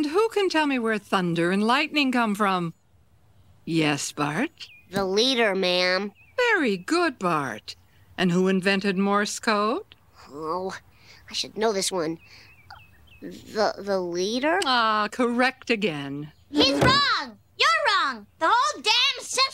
And who can tell me where thunder and lightning come from? Yes, Bart? The leader, ma'am. Very good, Bart. And who invented Morse code? Oh, I should know this one. The the leader? Ah, correct again. He's wrong! You're wrong! The whole damn system!